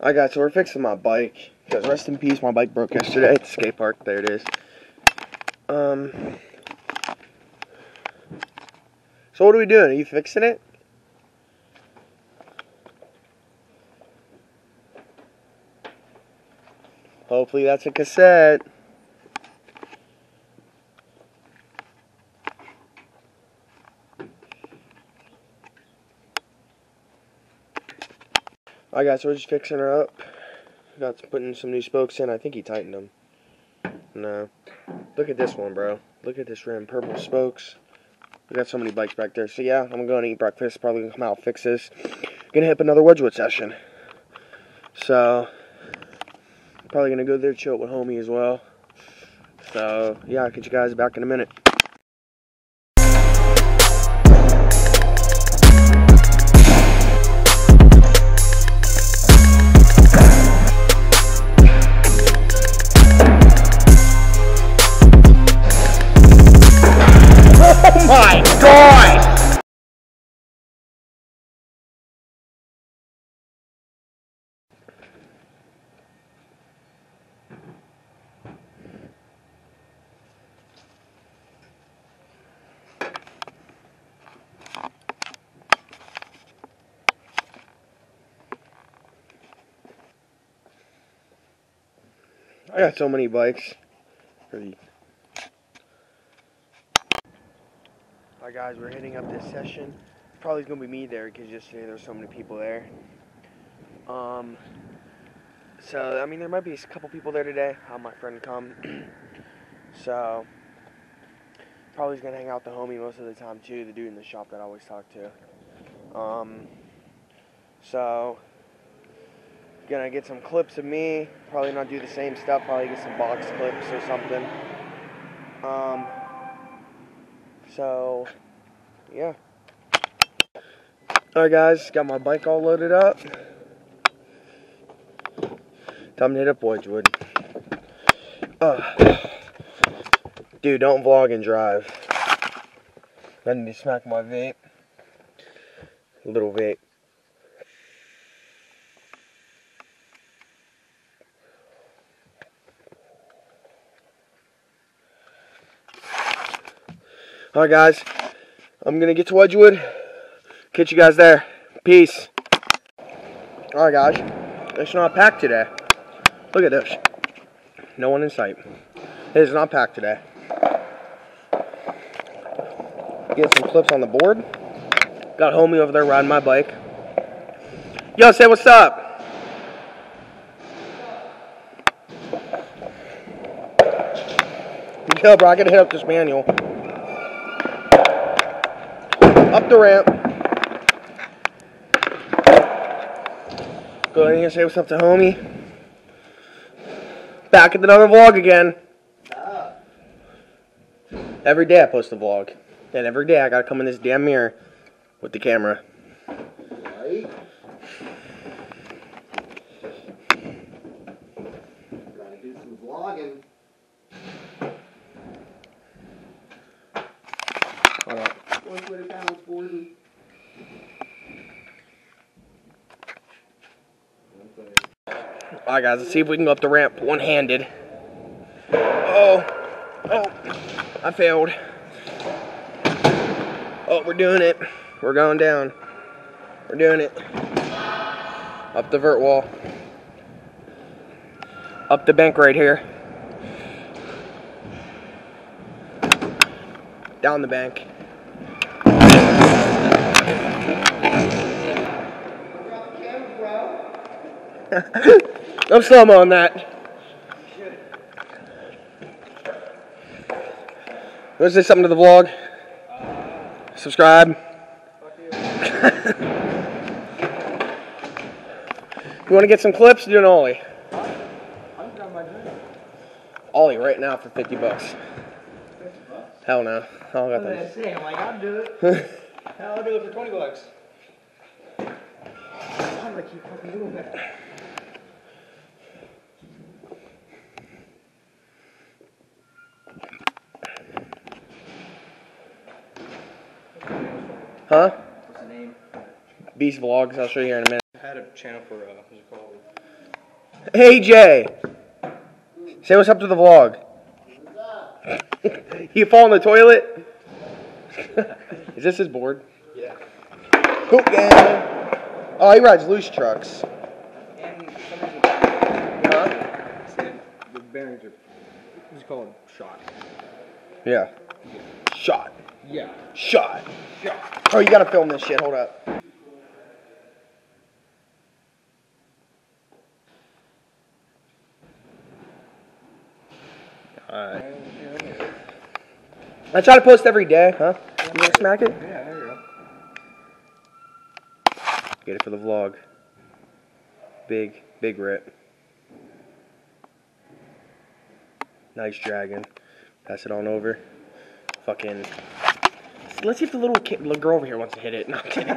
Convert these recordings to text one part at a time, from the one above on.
Alright guys, so we're fixing my bike. Because rest in peace, my bike broke yesterday at the skate park. There it is. Um. So what are we doing? Are you fixing it? Hopefully that's a cassette. Alright guys, so we're just fixing her up. Got putting some new spokes in. I think he tightened them. No. Look at this one, bro. Look at this rim. Purple spokes. We got so many bikes back there. So yeah, I'm going to eat breakfast. Probably gonna come out fix this. Gonna hit up another Wedgewood session. So probably gonna go there chill with homie as well. So yeah, I'll catch you guys back in a minute. I got so many bikes. Pretty. Alright guys, we're hitting up this session. Probably gonna be me there because yesterday there so many people there. Um, so I mean there might be a couple people there today. I'll my friend come. so probably gonna hang out with the homie most of the time too, the dude in the shop that I always talk to. Um, so gonna get some clips of me. Probably not do the same stuff. Probably get some box clips or something. Um. So, yeah. Alright, guys. Got my bike all loaded up. Time to hit up Wedgewood. Uh, dude, don't vlog and drive. Need to smack my vape. Little vape. Alright guys, I'm gonna get to Wedgewood. Catch you guys there. Peace. Alright guys, it's not packed today. Look at this. No one in sight. It is not packed today. Get some clips on the board. Got homie over there riding my bike. Yo, say what's up. Yo, bro, I gotta hit up this manual up the ramp. Go here and say what's up to homie. Back at another vlog again. Every day I post a vlog. And every day I gotta come in this damn mirror with the camera. Right? Gotta do some vlogging. Hold on. One Twitter accounts, Gordon. Alright guys, let's see if we can go up the ramp one-handed. Oh. Oh. I failed. Oh, we're doing it. We're going down. We're doing it. Up the vert wall. Up the bank right here. Down the bank. I'm slow mo on that. To say something to the vlog? Subscribe. you want to get some clips? Do an ollie. Ollie right now for 50 bucks. Hell no. I don't got that. saying, I'm like, I'll do it. I'll do it for 20 bucks. I'm gonna keep fucking doing that. Huh? What's the name? Beast Vlogz. I'll show you here in a minute. I had a channel for, uh, what's it called? AJ, say what's up to the vlog. you fall in the toilet? Is this his board? Yeah. Gang. Oh, he rides loose trucks. And for some reason, Huh? the bearings are, what's it called? Shot. Yeah. Shot. Yeah. Shot. Shot. Oh, you gotta film this shit. Hold up. Alright. I try to post every day, huh? You wanna smack it? Yeah, there you go. Get it for the vlog. Big, big rip. Nice dragon. Pass it on over. Fucking. Let's see if the little, kid, little girl over here wants to hit it. No, I'm kidding.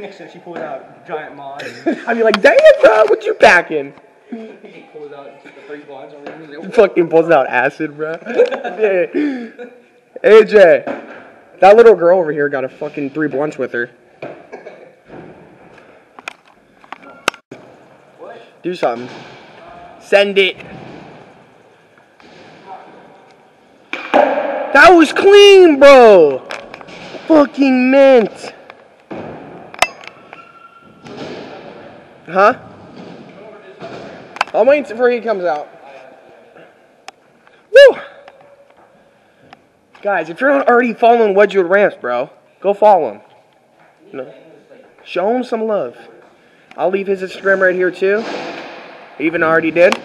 Next time she pulls out giant mod. I'd be like, damn, bro, what you packing? he pulls out the three blinds over. Fucking pulls out acid, bro. AJ, that little girl over here got a fucking three blunts with her. Do something. Send it. That was clean, bro. Fucking mint. Huh? I'm waiting for he comes out. Woo! Guys, if you're not already following Wedgewood Ramps, bro, go follow him. No. Show him some love. I'll leave his Instagram right here too. Even already did.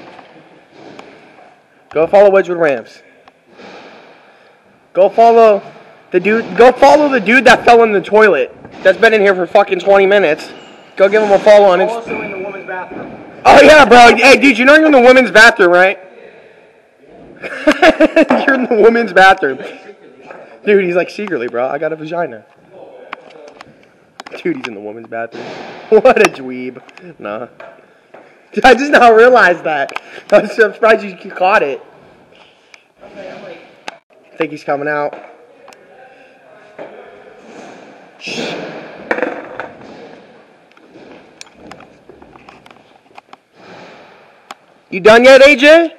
Go follow Wedgewood Ramps. Go follow the dude. Go follow the dude that fell in the toilet. That's been in here for fucking 20 minutes. Go give him a follow on. Also in the woman's bathroom. Oh yeah, bro. Hey, dude, you know you're in the women's bathroom, right? you're in the women's bathroom. Dude, he's like secretly, bro. I got a vagina. Dude, he's in the women's bathroom. What a dweeb. Nah. I just now realized that. I'm surprised you caught it. Think he's coming out. You done yet, AJ?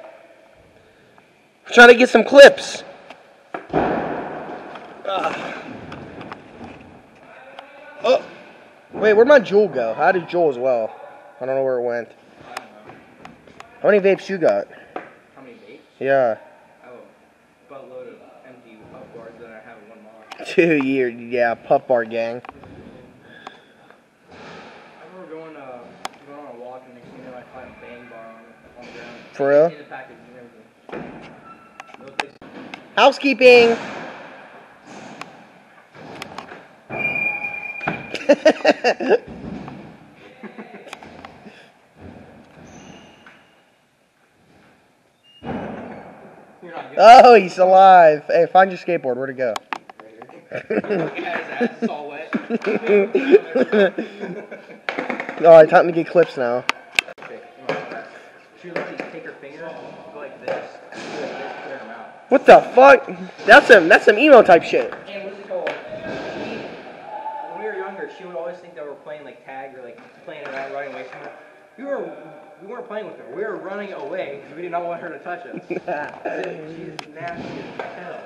I'm trying to get some clips. Ugh. Oh, wait, where'd my Juul go? How did Juul as well? I don't know where it went. How many vapes you got? How many vapes? Yeah, oh, I have a buttload of empty puff bars that I have in one mod. two year. Yeah, Puff Bar Gang. Going, uh, going walk and next thing you know I find a bang bar on, on. For real? In the package and everything. No place. Housekeeping. Oh, he's alive. Hey, find your skateboard. Where'd it go? Look at his ass, it's. All right, time to get clips now. Okay, come on, fast. She would literally take her finger, go like this, and go like this, put it in her mouth. What the fuck? That's some that's some emo type shit. And what's it called? When we were younger, she would always think that we were playing like tag or like playing around, running away from her. We were, we weren't playing with her. We were running away because we did not want her to touch us. She's nasty as hell.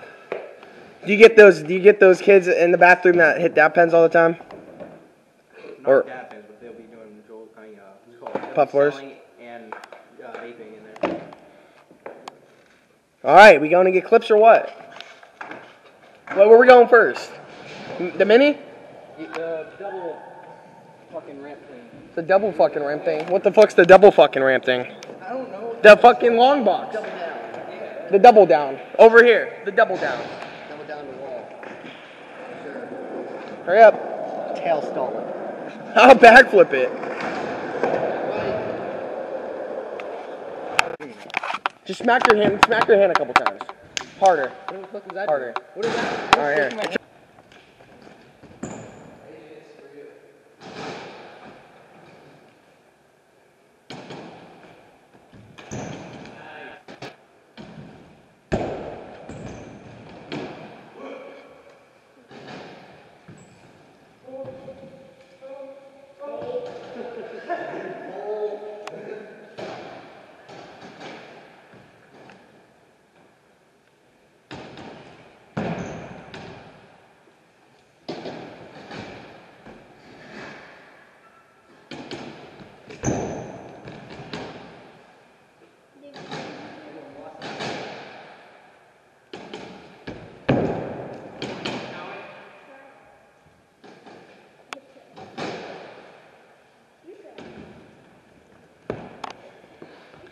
Do you get those? Do you get those kids in the bathroom that hit dab pens all the time? Not Or- dab pens, but they'll be doing Joel kind of, uh, what's called? Puff Bars? And uh, vaping in there. All right, we going to get clips or what? Well, where we going first? The mini? The double fucking ramp thing. The double fucking ramp thing. What the fuck's the double fucking ramp thing? I don't know. The fucking long box. Double down. Yeah. The double down. Over here. The. Double down the wall. Hurry up. Tail stolen. I'll backflip it. Just smack your hand. Smack your hand a couple times. Harder. What the fuck was that? Harder. What is that? All right, here.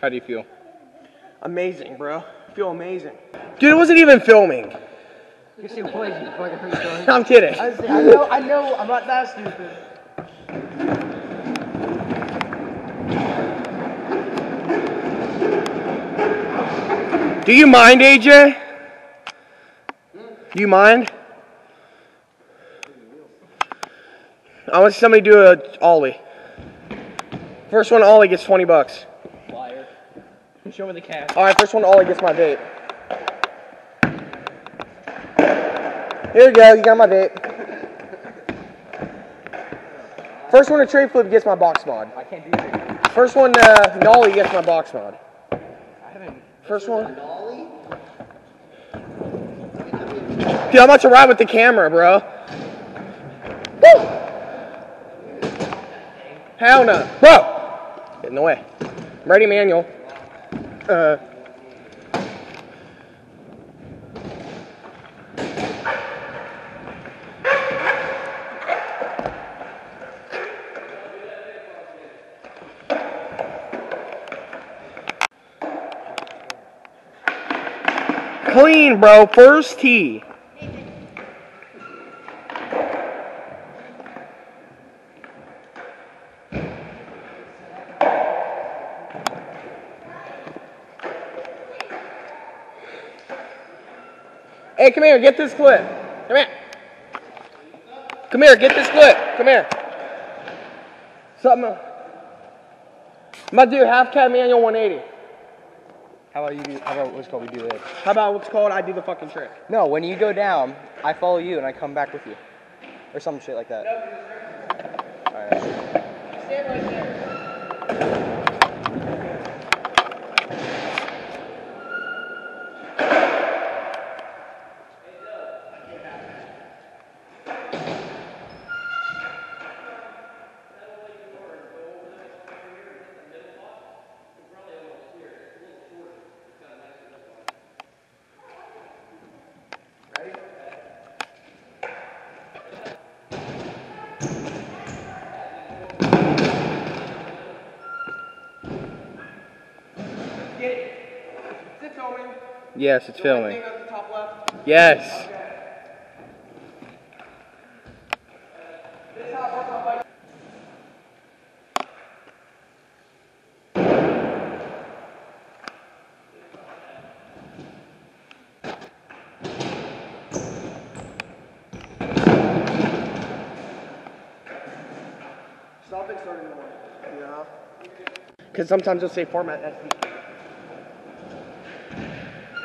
How do you feel? Amazing, bro. I feel amazing. Dude, it wasn't even filming. You see what you fucking hurt I'm kidding. I, I know, I know, I'm not that stupid. Do you mind, AJ? Do you mind? I want somebody to do a ollie. First one ollie gets 20 bucks. Show me the cash. All right, first one ollie gets my vape. Here you go, you got my vape. First one to trade flip gets my box mod. I can't do that. First one uh, nollie gets my box mod. I haven't. First one. Dude, I'm about to ride with the camera, bro. Woo! Hell no. Bro! Get in the way. I'm ready, manual. Clean, bro. First tee. Hey, come here. Get this clip. Come here. Come here. Get this clip. Come here. Something. I'm to do half cab manual 180. How about you do, how about what's called we do this? How about what's called I do the fucking trick? No, when you go down, I follow you and I come back with you. Or some shit like that. No, Alright. Yes, it's filming. Yes. Stop it starting the Yeah. Because sometimes it'll say format SD.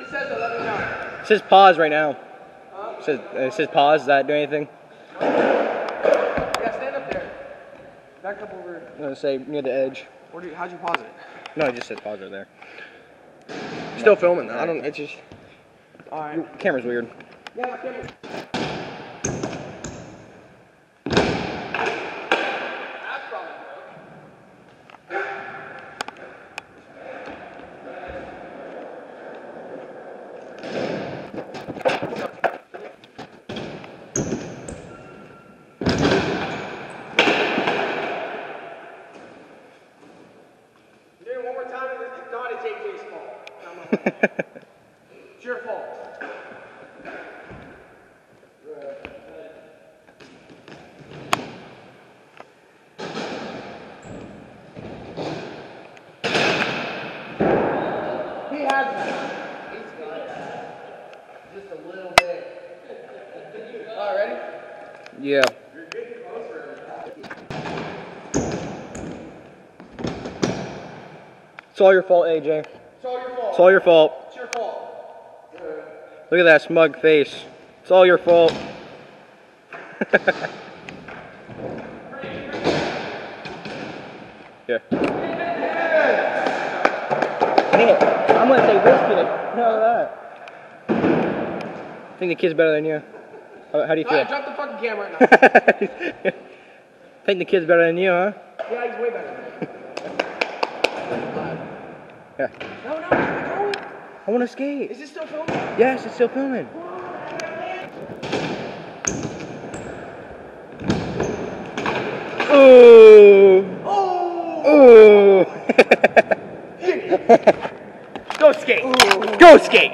It says 11 9. It says pause right now. It says, it says pause. Does that do anything? Yeah, stand up there. Back up over. I'm gonna say near the edge. Where do you, how'd you pause it? No, it just says pause right there. Still filming though. I don't. It's just. All right. Camera's weird. Yeah, my camera. Do it one more time. If not, it's AJ's fault. Not my fault. It's your fault. He has that. He's got that. Just a little bit. All right, ready? Yeah. It's all your fault, AJ. It's all your fault. It's all your fault. It's your fault. Look at that smug face. It's all your fault. yeah. Man, I'm gonna say it. No, that. I think the kid's better than you. How, how do you feel? right, drop the fucking camera right now. think the kid's better than you, huh? yeah, he's way better. Yeah. No, no. I want to skate. Is it still filming? Yes, it's still filming. Ooh. Oh! Ooh. Go skate. Go skate.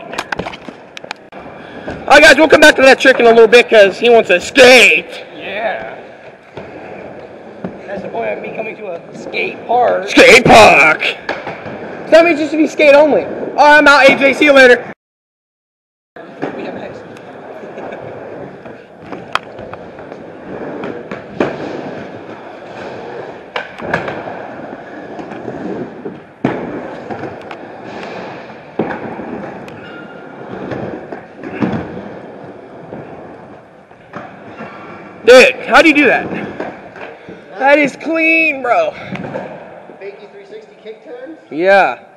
All right, guys, we'll come back to that trick in a little bit because he wants to skate. Yeah. That's the point of me coming to a skate park. Skate park. So that means just to be skate only. All right, I'm out, AJ. See you later. How do you do that? That is clean, bro. Fakey 360 kick turns? Yeah.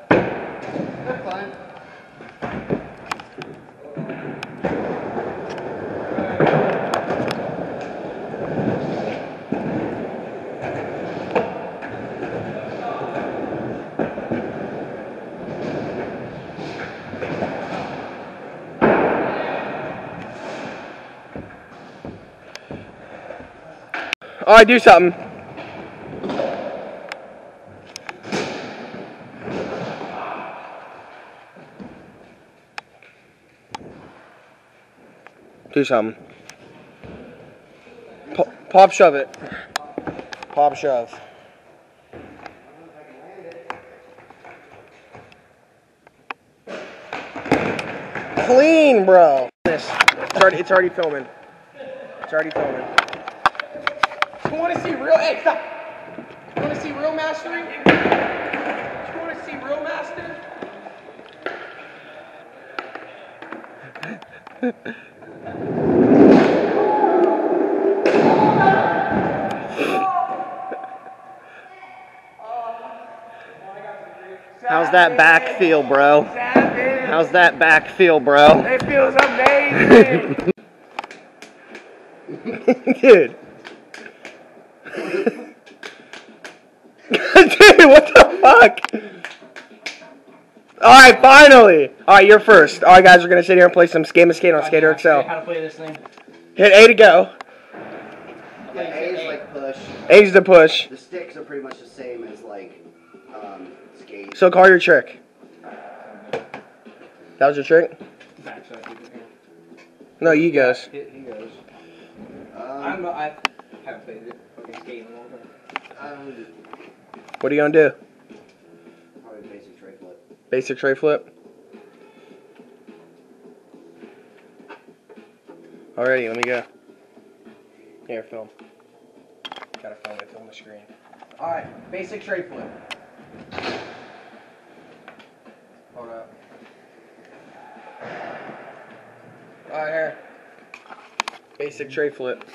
All right, do something. Do something. Pop, pop shove it. Pop shove. Clean, bro. It's already, it's already filming. It's already filming. You want to see real? Hey, stop. You want to see real mastery? You want to see real master? How's that back feel, bro? How's that back feel, bro? It feels amazing. Dude. Dude, what the fuck? Alright, finally! Alright, you're first. Alright, guys, we're gonna sit here and play some Game of Skate on Skater XL. How Excel. to play this thing? Hit A to go. Yeah, A is like push. A's to push. The sticks are pretty much the same as like um, skate. So call your trick. That was your trick? Back, so I keep it here. No, you guys. He, he goes. Um, I'm. I haven't played it. Okay, skating a long time. um, What are you gonna do? probably basic tray flip. Basic tray flip? Alrighty, let me go. Here, film. Gotta film it, film the screen. Alright, basic tray flip. Hold up. Alright, here. Basic tray flip.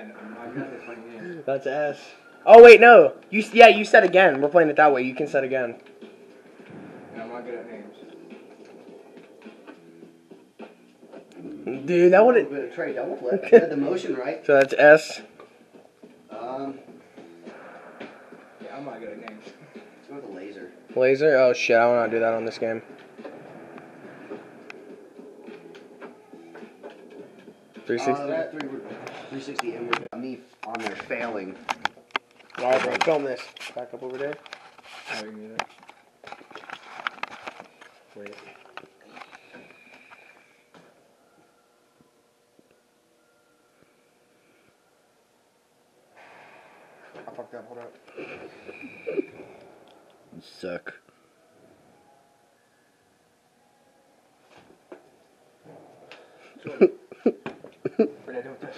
I. I. I got this fucking game. That's S. Oh wait, no. You yeah, you said again. We're playing it that way. You can set again. And I'm not good at names. Dude, that would little bit of tray double flip. You had the motion right. So that's S. Um, Yeah, I'm not good at names. let's go with the laser. Laser? Oh shit, I wanna do that on this game. Three Uh, that three, 360 inward. Me on there failing. Alright, bro, film this. Back up over there. How we can do that? Wait. I fucked up, hold up. Suck. What did I do with this?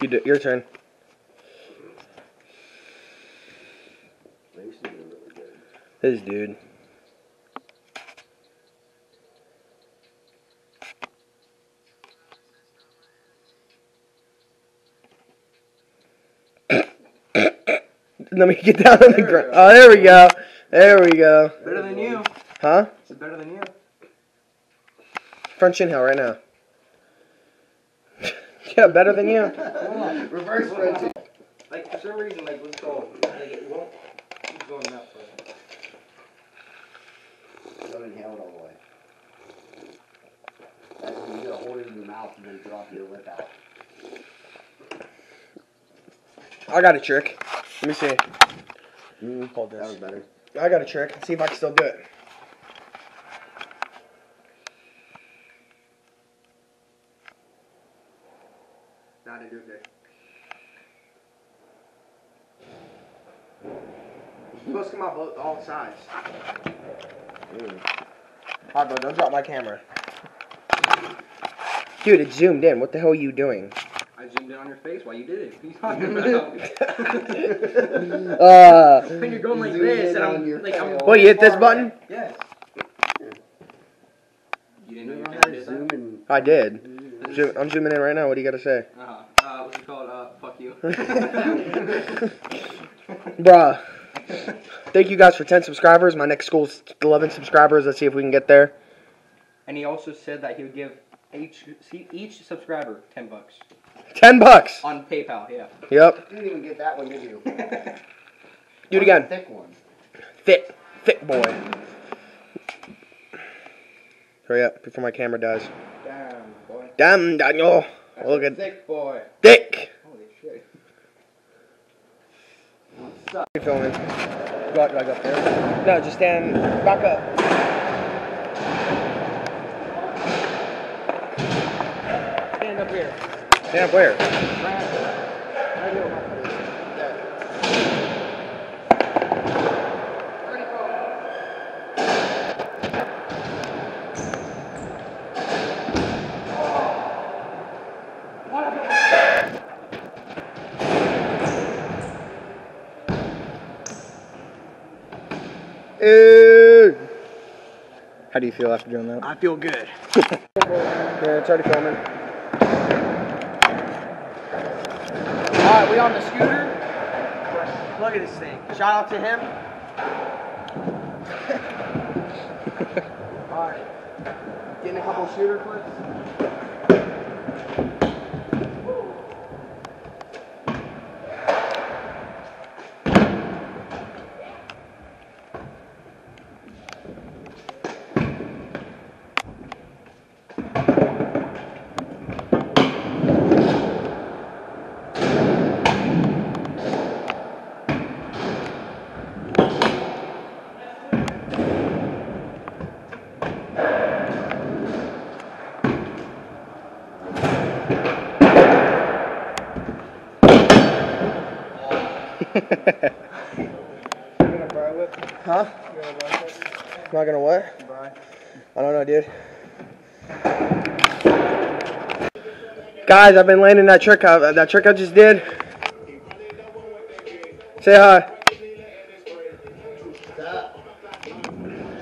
You do, your turn. This dude. Let me get down on the ground. Oh, there we go. There we go. Better than you. Huh? Is it better than you? Front chin hill right now. yeah, better than you. Reverse frontal. Like for some reason, like what's called, like it won't keep going up. For Don't inhale it all the way. You got to hold it in your mouth and then drop your lip out. I got a trick. Let me see. Mm, Hold that was better. I got a trick. See if I can still do it. Not to do good. It's supposed to come out both all sides. Alright, bro, don't drop my camera. Dude, it zoomed in. What the hell are you doing? I zoomed in on your face while you did it. What are you talking about? uh, when you're going like this, and I'm like, I'm. tail. What, you hit this button? Yes. You didn't know you You were gonna how do to that? zoom and I did. Zoom, I'm zooming in right now. What do you got to say? Uh-huh. Uh, what's it called? Uh, fuck you. Bruh. Thank you guys for 10 subscribers. My next goal is 11 subscribers. Let's see if we can get there. and he also said that he would give each each subscriber ten bucks 10 bucks. on PayPal. Yeah. Yep. you didn't even get that one, did you? Do it One again. Thick one. Thick. Thick boy. Hurry up before my camera dies. Damn boy. Damn, Daniel. Look at thick boy. thick. Holy shit. You filming? Do I, do I go up there? No, just stand back up. Stand up here. Stand up where? Ew. How do you feel after doing that? I feel good. Yeah, it's already filming. Alright, we on the scooter. Look at this thing. Shout out to him. Alright. Getting a couple shooter clips. Huh? Not gonna what? I don't know, dude. Guys, I've been landing that trick. I, that trick I just did. Say hi.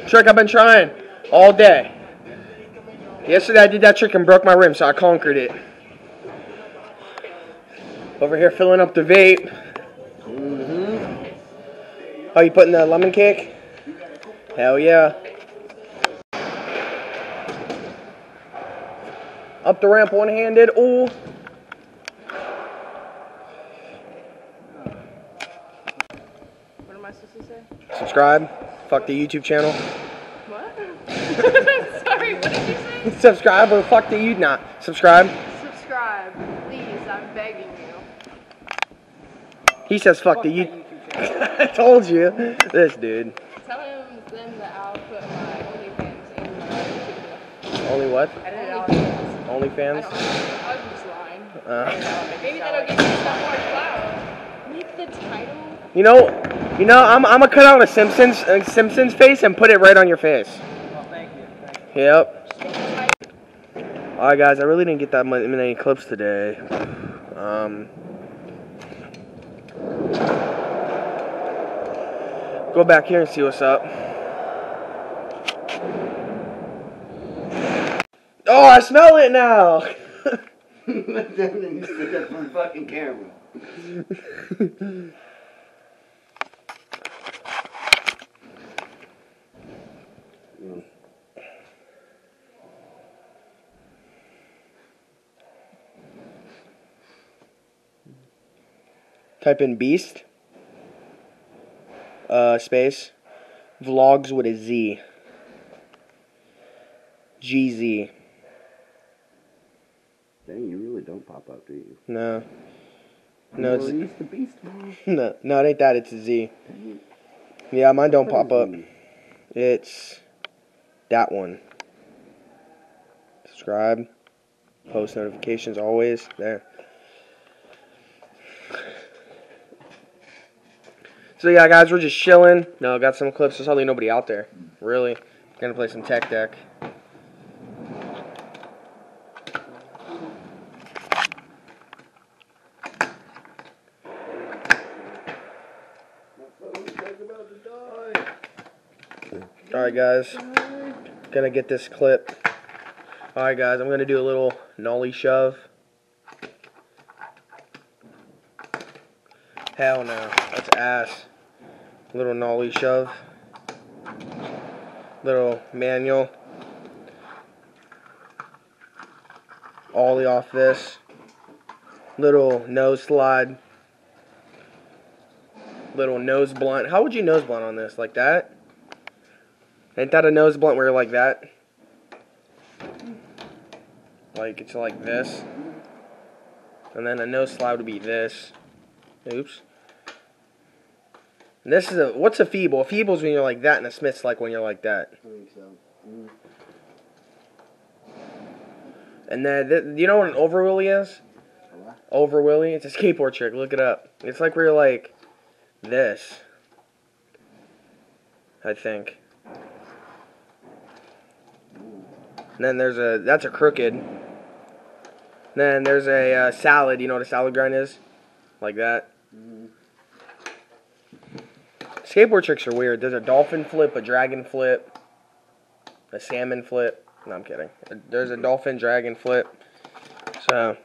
Trick I've been trying all day. Yesterday I did that trick and broke my rim, so I conquered it. Over here filling up the vape. Oh, you putting the lemon cake? Hell yeah. Up the ramp one handed. Ooh. What am I supposed to say? Subscribe. Fuck the YouTube channel. What? Sorry, what did you say? Subscribe or fuck the you not. Subscribe. Subscribe, please. I'm begging you. He says fuck the you. I told you. This dude. Tell him them that I'll put my OnlyFans in my YouTube. Only what? Edit it out. I OnlyFans? I was just lying. Uh, Maybe that'll give you some more clout. Make the title. you know, you know, I'm, I'm gonna cut out a Simpsons a Simpsons face and put it right on your face. Oh, thank you. Thank you. Yep. Make the title. Alright guys, I really didn't get that many clips today. Um, go back here and see what's up. Oh, I smell it now! fucking camera. Type in beast. Uh, space. Vlogs with a Z. GZ. Dang, you really don't pop up, do you? No. No, it's, the Beast Mode. no, no, it ain't that. It's a Z. Yeah, mine don't pop up. It's that one. Subscribe. Post notifications always. There. So yeah, guys, we're just chilling. No, got some clips. There's hardly nobody out there. Really. Gonna play some tech deck. Alright, guys. Gonna get this clip. Alright, guys, I'm gonna do a little nollie shove. Hell no. Ass. Little nollie shove. Little manual. Ollie off this. Little nose slide. Little nose blunt. How would you nose blunt on this? Like that? Ain't that a nose blunt where like that? Like it's like this. And then a nose slide would be this. Oops. And this is a what's a feeble? A feeble's when you're like that, and a smith's like when you're like that. I think so. Mm. And then th- you know what an over willy is? A what? Over willy. It's a skateboard trick. Look it up. It's like where you're like this. I think. And then there's a that's a crooked. Then there's a uh, salad. You know what a salad grind is? Like that. Skateboard tricks are weird. There's a dolphin flip, a dragon flip, a salmon flip. No, I'm kidding. There's a dolphin dragon flip. So